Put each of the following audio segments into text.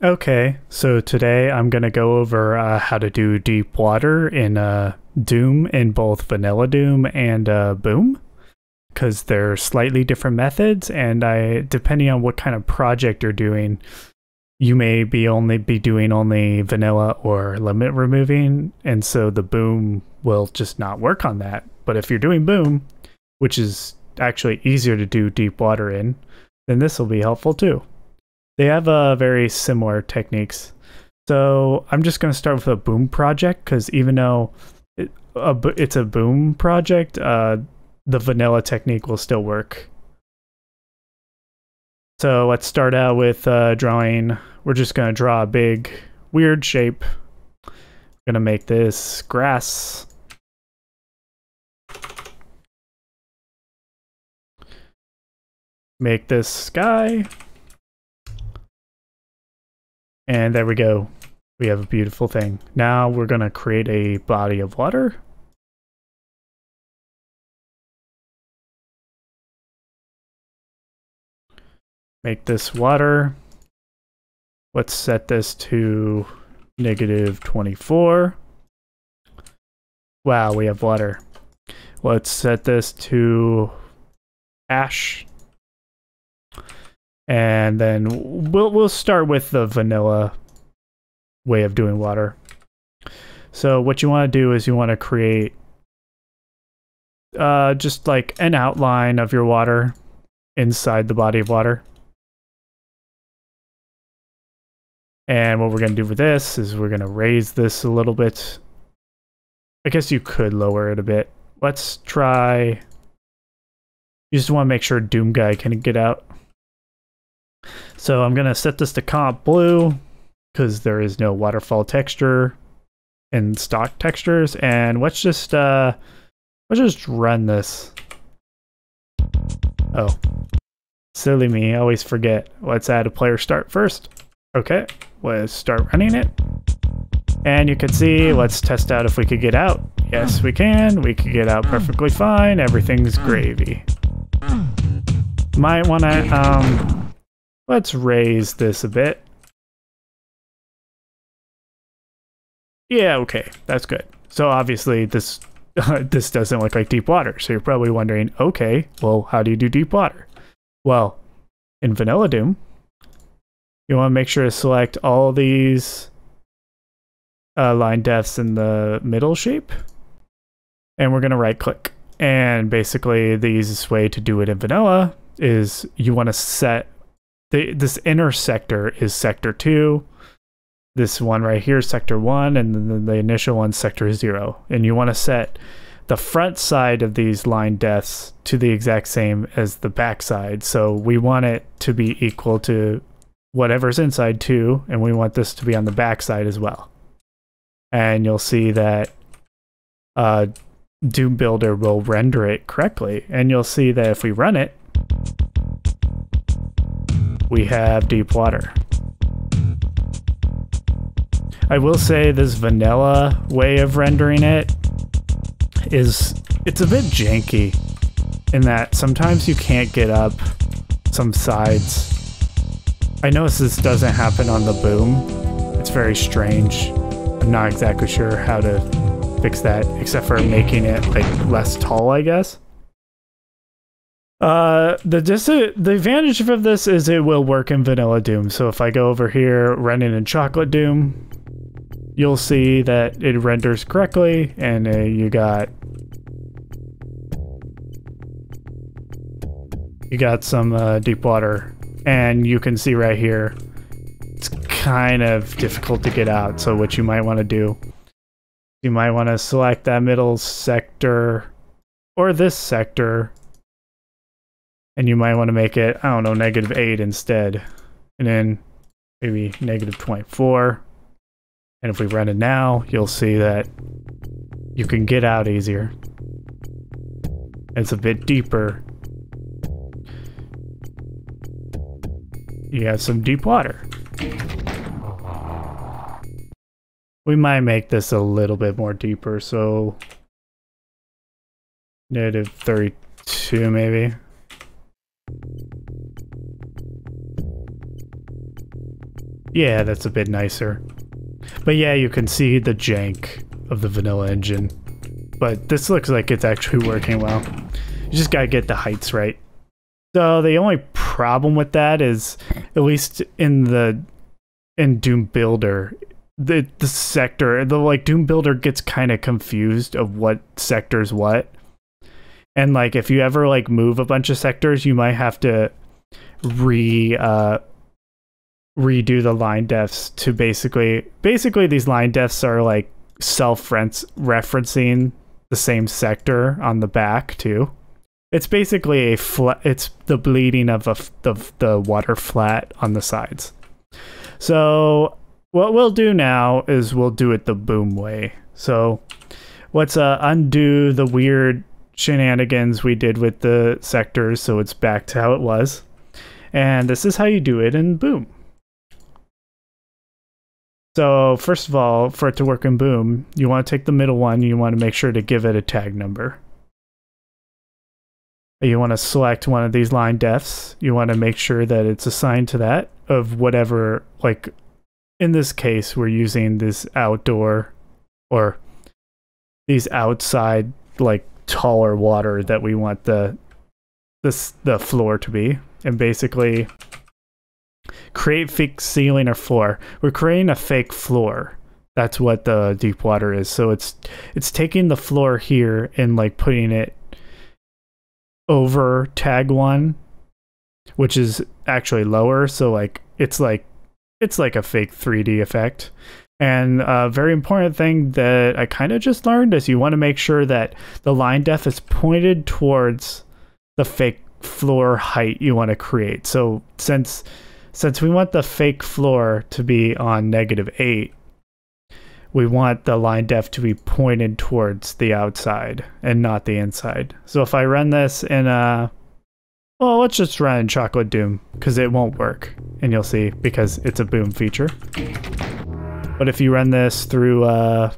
Okay, so today I'm going to go over uh, how to do deep water in uh, Doom in both Vanilla Doom and uh, Boom because they're slightly different methods and I depending on what kind of project you're doing you may be only be doing only vanilla or limit removing and so the boom will just not work on that. But if you're doing boom which is actually easier to do deep water in then this will be helpful too they have uh, very similar techniques. So I'm just going to start with a boom project because even though it, a, it's a boom project, uh, the vanilla technique will still work. So let's start out with uh, drawing. We're just going to draw a big weird shape. I'm going to make this grass. Make this sky. And there we go. We have a beautiful thing. Now we're going to create a body of water. Make this water. Let's set this to negative 24. Wow, we have water. Let's set this to ash and then we'll we'll start with the vanilla way of doing water. So what you want to do is you want to create uh, just like an outline of your water inside the body of water. And what we're going to do for this is we're going to raise this a little bit. I guess you could lower it a bit. Let's try... You just want to make sure Doom Guy can get out. So I'm going to set this to comp blue because there is no waterfall texture in stock textures. And let's just, uh, let's just run this. Oh, silly me. I always forget. Let's add a player start first. Okay, let's start running it. And you can see, let's test out if we could get out. Yes, we can. We could get out perfectly fine. Everything's gravy. Might want to, um, Let's raise this a bit. Yeah, okay, that's good. So obviously this this doesn't look like deep water. So you're probably wondering, okay, well, how do you do deep water? Well, in Vanilla Doom, you want to make sure to select all these uh, line defs in the middle shape. And we're going to right click. And basically the easiest way to do it in vanilla is you want to set the, this inner sector is sector 2 this one right here is sector 1 and then the initial one sector 0 and you want to set the front side of these line defs to the exact same as the back side. So we want it to be equal to whatever's inside 2 and we want this to be on the back side as well. And you'll see that uh, Doom Builder will render it correctly. And you'll see that if we run it we have deep water. I will say this vanilla way of rendering it is it's a bit janky in that sometimes you can't get up some sides. I notice this doesn't happen on the boom. It's very strange. I'm not exactly sure how to fix that except for making it like less tall, I guess. Uh, the dis- the advantage of this is it will work in Vanilla Doom. So if I go over here, running in Chocolate Doom, you'll see that it renders correctly, and uh, you got you got some uh, deep water, and you can see right here, it's kind of difficult to get out. So what you might want to do, you might want to select that middle sector or this sector and you might want to make it, I don't know, negative 8 instead. And then maybe negative 24. And if we run it now, you'll see that you can get out easier. It's a bit deeper. You have some deep water. We might make this a little bit more deeper, so negative 32 maybe. Yeah, that's a bit nicer. But yeah, you can see the jank of the vanilla engine. But this looks like it's actually working well. You just gotta get the heights right. So the only problem with that is, at least in the in Doom Builder, the the sector, the like Doom Builder gets kind of confused of what sectors what. And like if you ever like move a bunch of sectors, you might have to re uh redo the line defs to basically basically these line defs are like self referencing the same sector on the back too. It's basically a flat. It's the bleeding of a, the the water flat on the sides. So what we'll do now is we'll do it the boom way. So let's uh, undo the weird shenanigans we did with the sectors so it's back to how it was. And this is how you do it in boom. So first of all, for it to work in boom, you want to take the middle one, you want to make sure to give it a tag number. You want to select one of these line defs. You want to make sure that it's assigned to that of whatever, like in this case, we're using this outdoor or these outside, like taller water that we want the this the floor to be. And basically create fake ceiling or floor. We're creating a fake floor. That's what the deep water is. So it's it's taking the floor here and like putting it over tag one, which is actually lower. So like it's like it's like a fake 3D effect. And a very important thing that I kind of just learned is you want to make sure that the line def is pointed towards the fake floor height you want to create. So since since we want the fake floor to be on negative 8, we want the line def to be pointed towards the outside and not the inside. So if I run this in a, well, let's just run Chocolate Doom because it won't work. And you'll see because it's a boom feature. But if you run this through uh,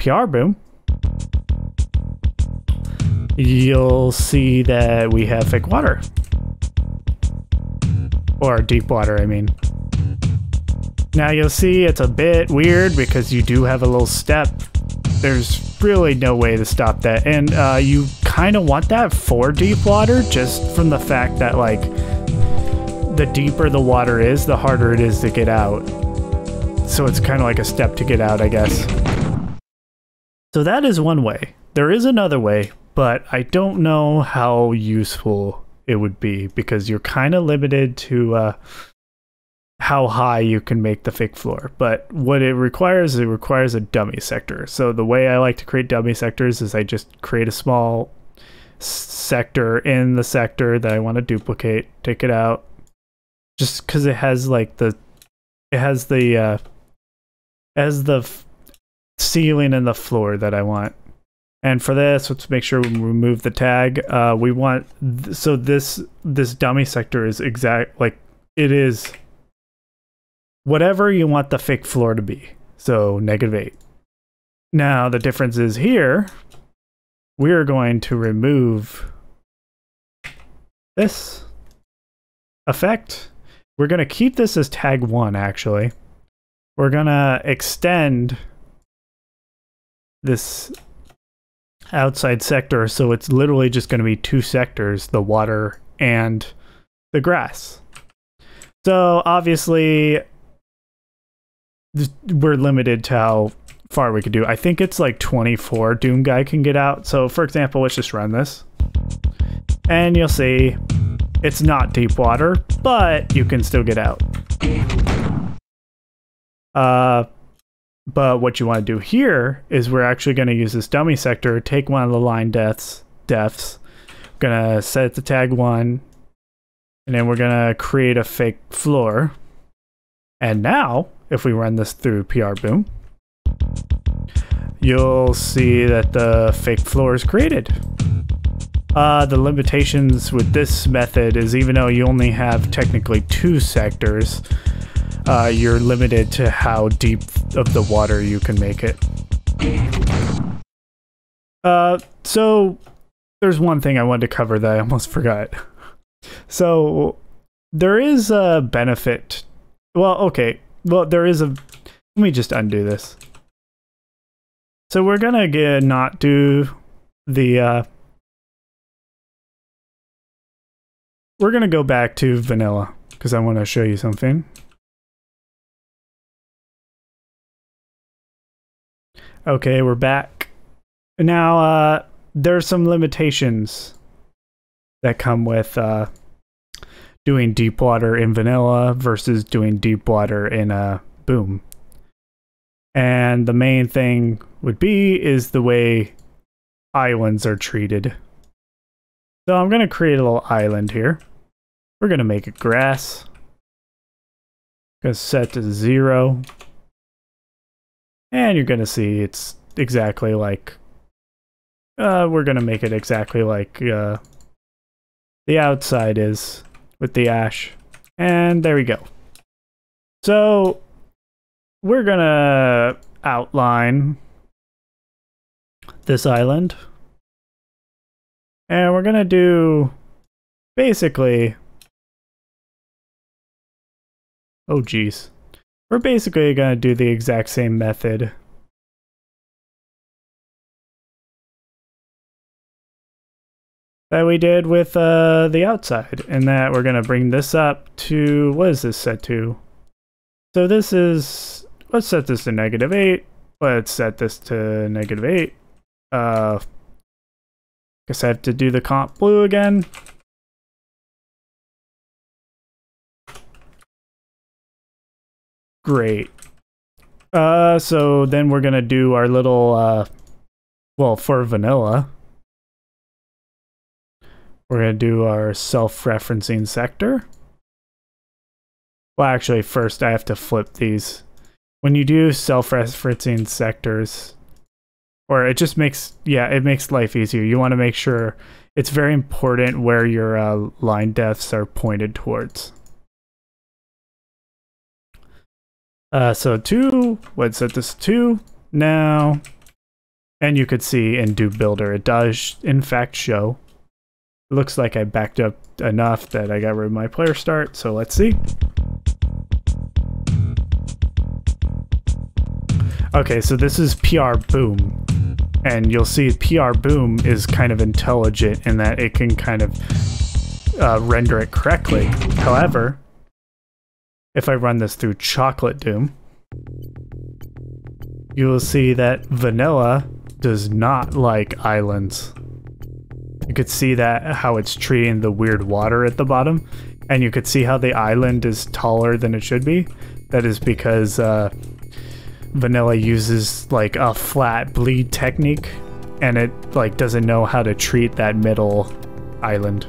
PrBoom, you'll see that we have fake water. Or deep water, I mean. Now you'll see it's a bit weird because you do have a little step. There's really no way to stop that. And uh, you kind of want that for deep water just from the fact that like the deeper the water is, the harder it is to get out. So it's kind of like a step to get out, I guess. So that is one way. There is another way, but I don't know how useful it would be because you're kind of limited to uh, how high you can make the fake floor. But what it requires is it requires a dummy sector. So the way I like to create dummy sectors is I just create a small sector in the sector that I want to duplicate, take it out, just because it has like the, it has the, uh, as the ceiling and the floor that I want. And for this, let's make sure we remove the tag. Uh, we want, th so this, this dummy sector is exact, like it is whatever you want the fake floor to be. So negative 8. Now the difference is here, we're going to remove this effect. We're going to keep this as tag 1 actually. We're going to extend this outside sector so it's literally just going to be two sectors, the water and the grass. So obviously we're limited to how far we could do. I think it's like 24 Doom Guy can get out. So for example, let's just run this. And you'll see it's not deep water, but you can still get out. Uh, but what you want to do here is we're actually going to use this dummy sector, take one of the line deaths, defs, going to set it to tag one, and then we're going to create a fake floor. And now if we run this through PrBoom, you'll see that the fake floor is created. Uh, the limitations with this method is even though you only have technically two sectors, uh, you're limited to how deep of the water you can make it. Uh, so there's one thing I wanted to cover that I almost forgot. So there is a benefit. Well, okay. Well, there is a. Let me just undo this. So we're gonna get not do the. Uh, we're gonna go back to vanilla because I want to show you something. Okay, we're back. Now, uh, there's some limitations that come with uh, doing deep water in vanilla versus doing deep water in a boom. And the main thing would be is the way islands are treated. So I'm going to create a little island here. We're going to make it grass. Going to set to zero. And you're going to see it's exactly like... Uh, we're going to make it exactly like uh, the outside is with the ash. And there we go. So we're going to outline this island. And we're going to do basically... Oh, geez. We're basically going to do the exact same method. That we did with uh, the outside, and that we're going to bring this up to, what is this set to? So this is, let's set this to negative 8. Let's set this to negative 8. Uh, guess I have to do the comp blue again. Great. Uh, so then we're gonna do our little, uh, well, for vanilla, we're gonna do our self-referencing sector. Well, actually, first I have to flip these. When you do self-referencing sectors, or it just makes, yeah, it makes life easier. You want to make sure it's very important where your uh, line defs are pointed towards. Uh, so two, let's set this two now. And you could see in Doom Builder, it does in fact show. It looks like I backed up enough that I got rid of my player start, so let's see. Okay, so this is PrBoom. And you'll see PrBoom is kind of intelligent in that it can kind of uh, render it correctly. However, if I run this through Chocolate Doom, you will see that vanilla does not like islands. You could see that how it's treating the weird water at the bottom, and you could see how the island is taller than it should be. That is because uh, vanilla uses like a flat bleed technique, and it like doesn't know how to treat that middle island.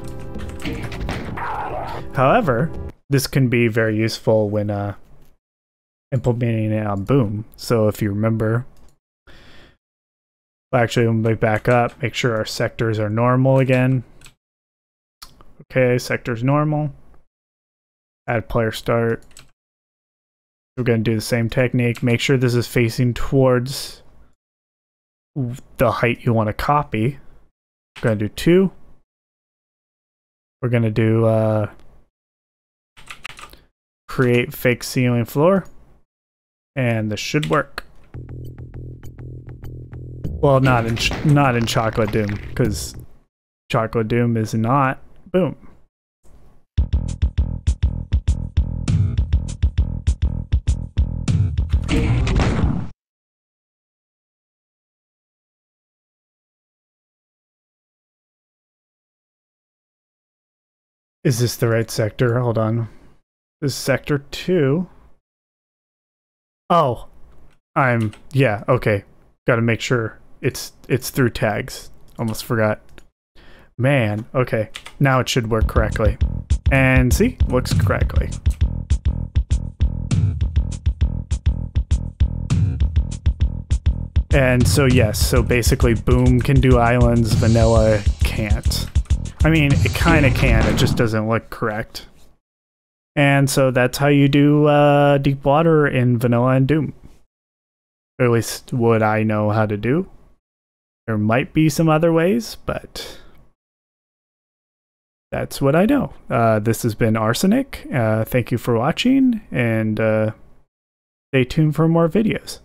However, this can be very useful when uh, implementing it on Boom. So if you remember, actually, when we back up, make sure our sectors are normal again. Okay, sectors normal. Add player start. We're going to do the same technique. Make sure this is facing towards the height you want to copy. We're going to do two. We're going to do uh, create fake ceiling floor. And this should work. Well, not in not in Chocolate Doom, because Chocolate Doom is not boom. Is this the right sector? Hold on. This is sector two. Oh, I'm yeah okay. Got to make sure it's it's through tags. Almost forgot. Man, okay. Now it should work correctly. And see, works correctly. And so yes, so basically Boom can do islands, Vanilla can't. I mean, it kind of can, it just doesn't look correct. And so that's how you do uh, deep water in vanilla and Doom. Or at least what I know how to do. There might be some other ways, but that's what I know. Uh, this has been Arsinikk. Uh, thank you for watching, and uh, stay tuned for more videos.